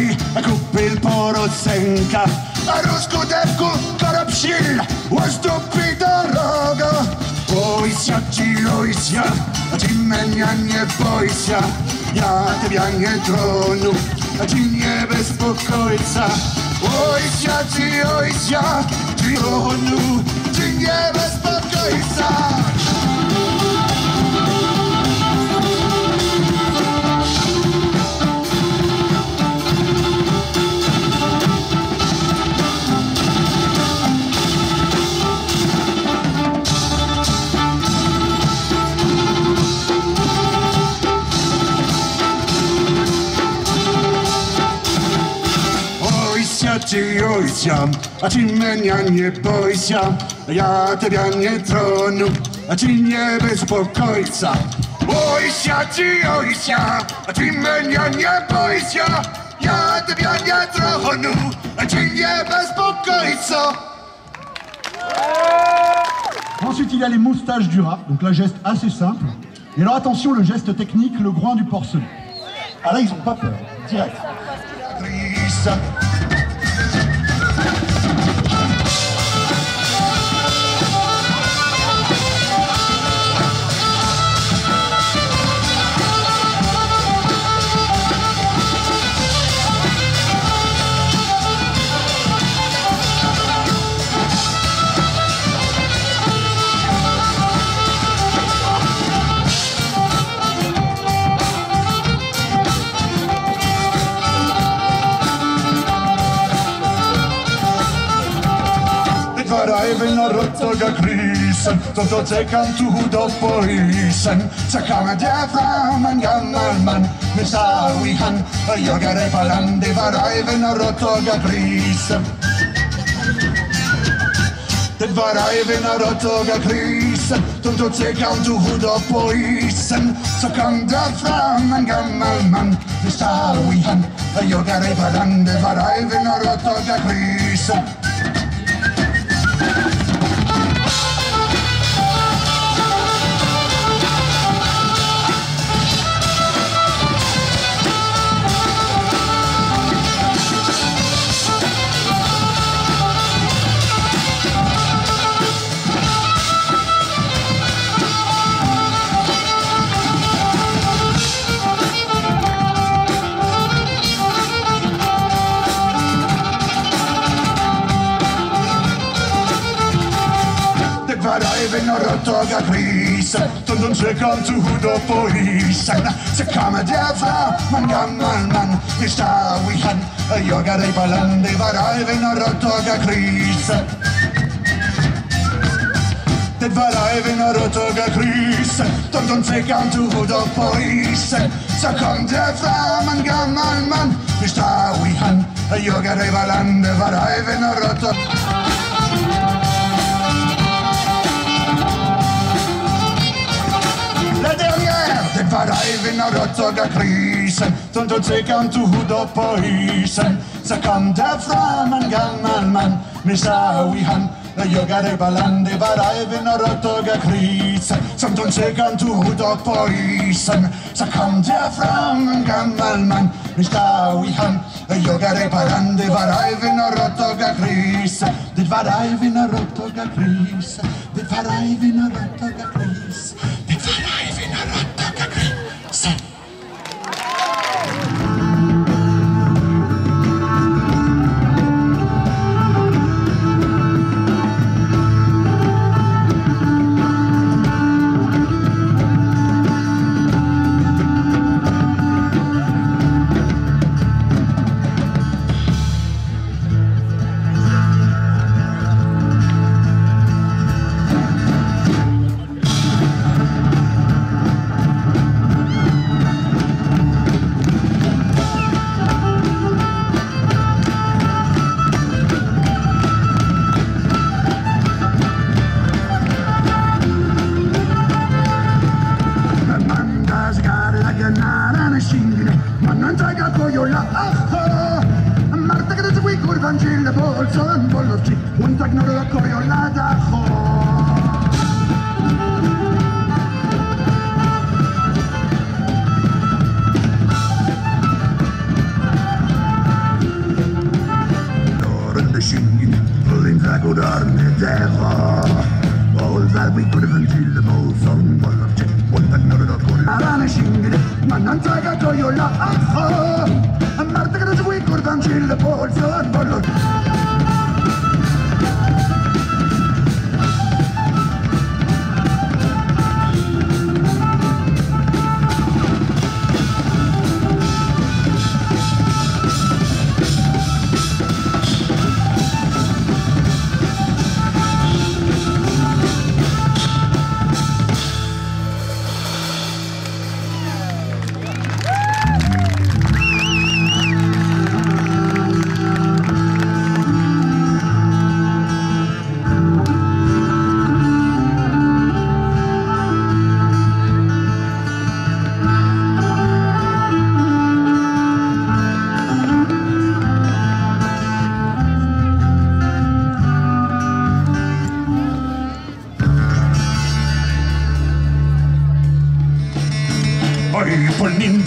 Oj, kupil Poroszenka, a Rusku dewku Karapsil, łastupi doroga. Ojcia ci, ojcia, a ci mnie nie bojся, ja тебя nie tronu, a ci nie bezpokojca. Ojcia ci, ojcia, ci tronu, ci nie bezpokojca. ci a ci mnie nie a ci Ensuite, il y a les moustaches du rat, donc là, geste assez simple. Et alors, attention, le geste technique, le groin du porcelet. Ah là, ils ont pas peur. Upp på isen Så kommer där fram en gammal man Med stav i hand och jagar dig på land Det var Rajven och råttoga krisen Det var Rajven och råttoga krisen De då tekan tog upp på isen Så Rajven och råttoga krisen De de söker tog upp på isen Så kommer där fram en gammal man Med stav i hand och jagar dig på land Det var Rajven och råttoga krisen Det var Rajven och råttoga krisen De de söker tog upp på isen Så kom fram en gammal man Med stav i hand och jagar dig på land Det Och råttoga-krisen De tog tekan tog upp på isen Så kom där fram en gammal man med stav i hand och jagade på land Det var Rajven och råttoga-krisen Som tog tekan tog upp på isen Så kom där fram en gammal man med stav i hand och jagade på land Det var Rajven och råttoga-krisen Det var Rajven och råttoga-krisen Det var råttoga-krisen Det vi kurven till Mozon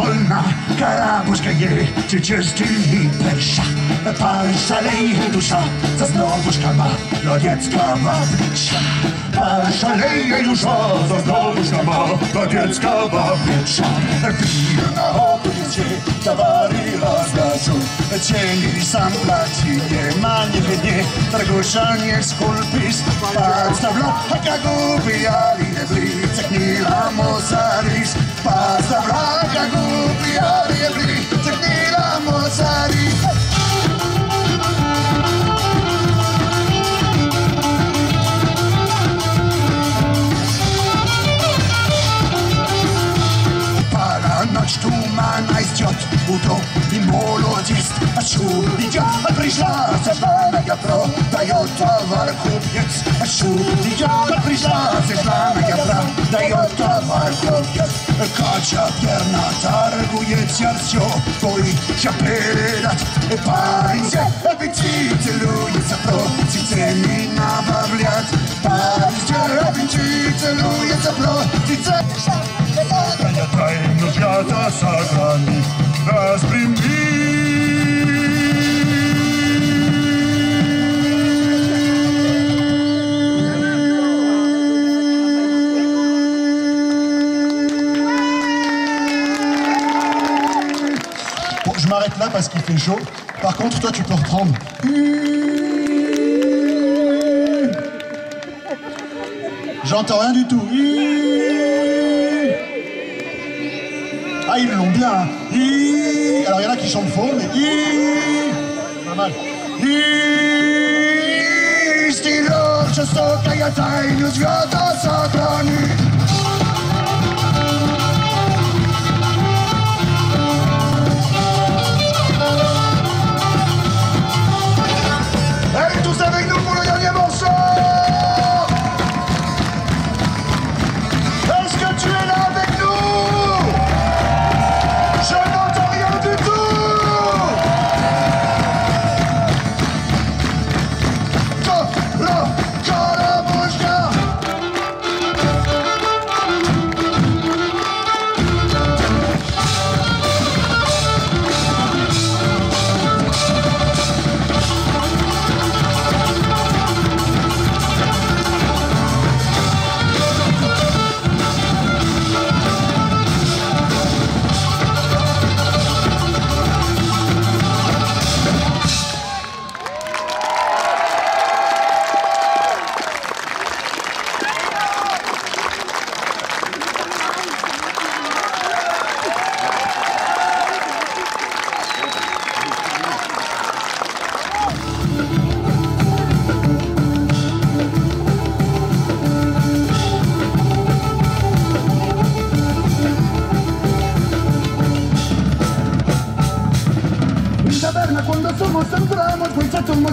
polna karabuszka je, czy czysty i persza. Palsza lej dusza, za znowu szkama, no lodziecka ma wlicza szaleje już oto Znowuż ta mapa dziecka babiecza Pije na obycie, towary rozdarzą Cień sam płaci, nie ma, nie wie, nie Dragusza nie skulpis, pastawla Haka gubi, ali ne blicek, nila mozaris. Pastawla, haka gubi, ali ne blicek товар купец А шум идет, а пришла Светлана продает товар купец Кача верно торгует сердце Боится передать Парень все аппетит целуется Против цены набавлять Парень все аппетит целуется Против цены я тайну свята сохрани, parce qu'il fait chaud. Par contre, toi, tu peux reprendre. J'entends rien du tout. Ah, ils l'ont bien. hein. Alors, il y en a qui chantent faux, mais. Pas mal.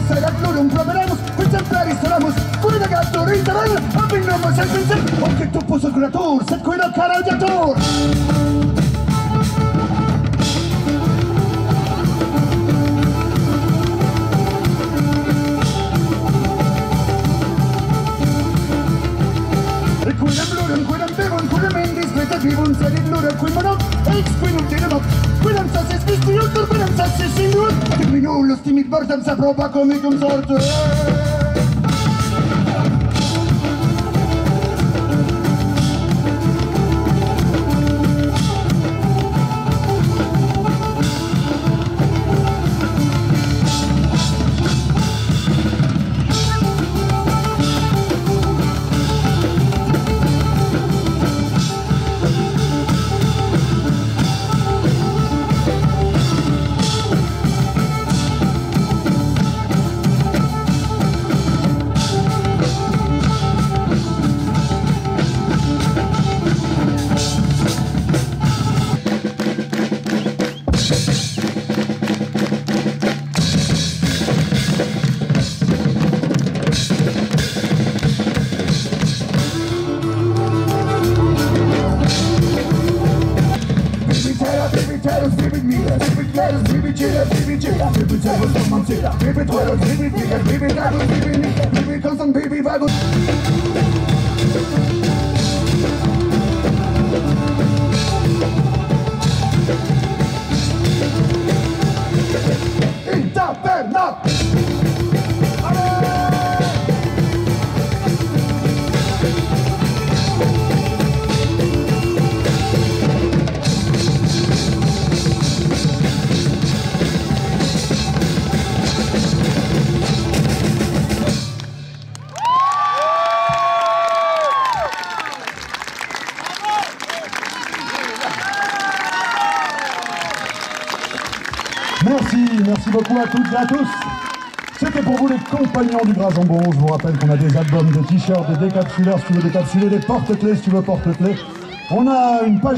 saraklorum promenamos contemplare solamos tu posso curator set quella cara odiator si Termino lo stimi bordam Tera, Baby, Tera, Baby, Mila, Baby, Tera, Baby, Chilla, Baby, Chilla, Baby, Tera, Baby, Chilla, Baby, Tera, Baby, Mila, Baby, Tera, Baby, Mila, Baby, Cousin, Baby, Vago. Merci, merci beaucoup à toutes et à tous. C'était pour vous les compagnons du Gras Jambon. Je vous rappelle qu'on a des albums, des t-shirts, des décapsuleurs si tu veux décapsuler, des porte-clés si tu veux porte-clés. On a une page